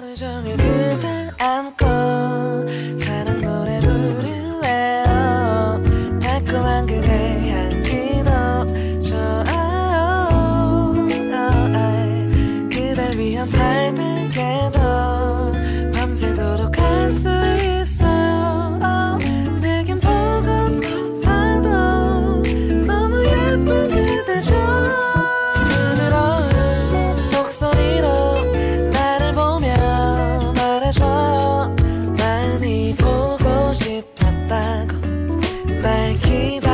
하루 종일 그댈 안고 사랑 노래 부를래요. 달콤한 그대 향기도 좋아요. 어, 어, 어, 그댈 위한 발베개도 날 기다려